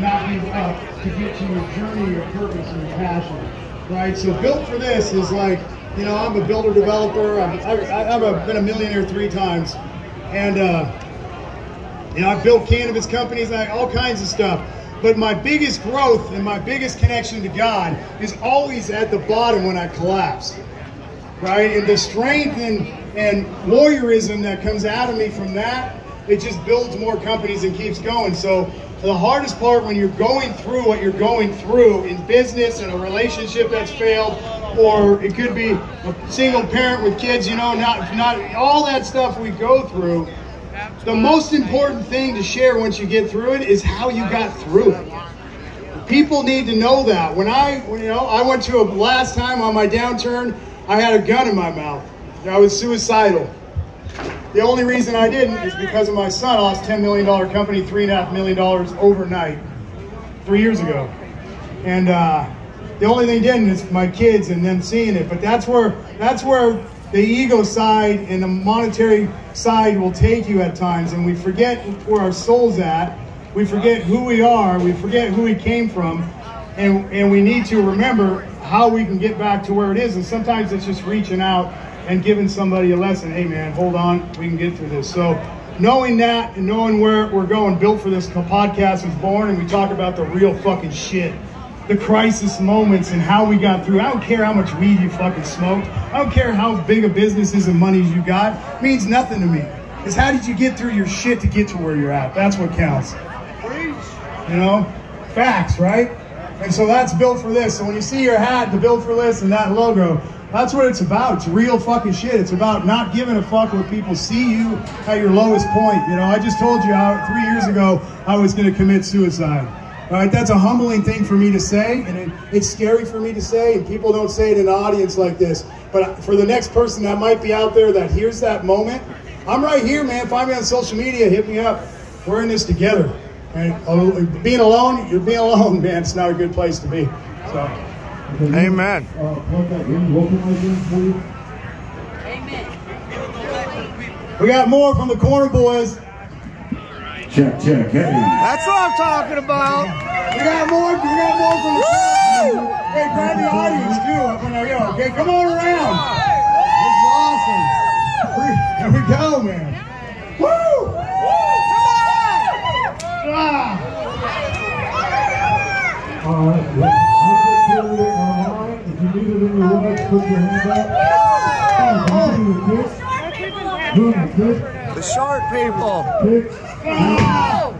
not up to get to your journey, your purpose, and your passion. Right? So built for this is like, you know, I'm a builder developer. I've, I've, I've been a millionaire three times. And, uh, you know, I've built cannabis companies, all kinds of stuff. But my biggest growth and my biggest connection to God is always at the bottom when I collapse. Right? And the strength and, and warriorism that comes out of me from that, it just builds more companies and keeps going. So the hardest part when you're going through what you're going through in business and a relationship that's failed, or it could be a single parent with kids, you know, not not all that stuff we go through the most important thing to share once you get through it is how you got through it. People need to know that. When I, you know, I went to a last time on my downturn, I had a gun in my mouth. I was suicidal. The only reason I didn't is because of my son lost $10 million company, $3.5 million overnight, three years ago. And uh, the only thing didn't is my kids and them seeing it. But that's where, that's where the ego side and the monetary side will take you at times, and we forget where our soul's at. We forget who we are. We forget who we came from, and and we need to remember how we can get back to where it is. And sometimes it's just reaching out and giving somebody a lesson. Hey, man, hold on, we can get through this. So. Knowing that and knowing where we're going, built for this podcast was born, and we talk about the real fucking shit the crisis moments and how we got through. I don't care how much weed you fucking smoked. I don't care how big a business is and money you got. It means nothing to me. It's how did you get through your shit to get to where you're at? That's what counts. You know? Facts, right? And so that's built for this. So when you see your hat, the built for this and that logo, that's what it's about. It's real fucking shit. It's about not giving a fuck what people see you at your lowest point. You know, I just told you how three years ago I was going to commit suicide. All right, that's a humbling thing for me to say, and it, it's scary for me to say, and people don't say it in an audience like this. But for the next person that might be out there that hears that moment, I'm right here, man. Find me on social media, hit me up. We're in this together. And uh, being alone, you're being alone, man. It's not a good place to be. So, Amen. We got more from the corner boys. Check, check, hey. That's what I'm talking about. We got more, we got more from the Hey, grab the audience too up in there. Okay, come on around. This is awesome. Here we go, man. Woo! Ah. All right, online. If you need it in your wallet, put your hand up. The short people. Pick.